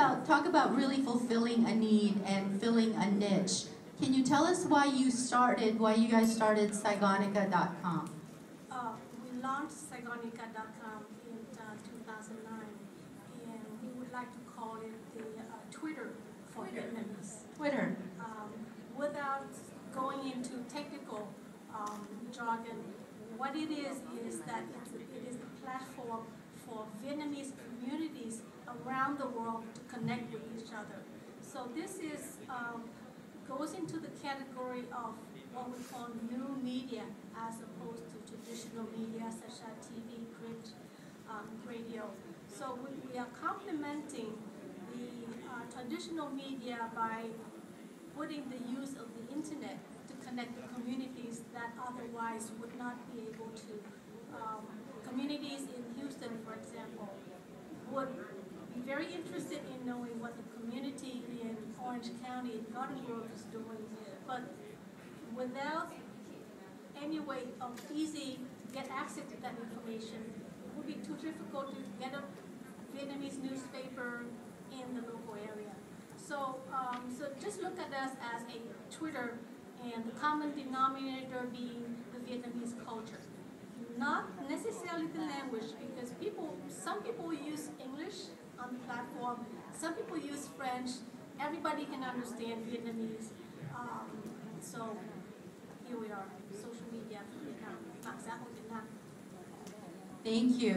about talk about really fulfilling a need and filling a niche. Can you tell us why you started, why you guys started Saigonica.com? Uh, we launched Saigonica.com in uh, 2009, and we would like to call it the uh, Twitter for Vietnamese. Twitter. Um, without going into technical um, jargon, what it is is that it's, it is a platform for Vietnamese communities around the world connect with each other. So this is um, goes into the category of what we call new media as opposed to traditional media such as TV, print, um, radio. So we, we are complementing the uh, traditional media by putting the use of the internet to connect the communities that otherwise would not be able to. Um, communities in Houston, for example, would be very interested in what the community in Orange County, Garden Grove is doing, but without any way of easy get access to that information, it would be too difficult to get a Vietnamese newspaper in the local area. So, um, so just look at us as a Twitter and the common denominator being the Vietnamese culture. Not necessarily the language, because people, some people use English on the platform, some people use French, everybody can understand Vietnamese. Um, so here we are, social media. Thank you.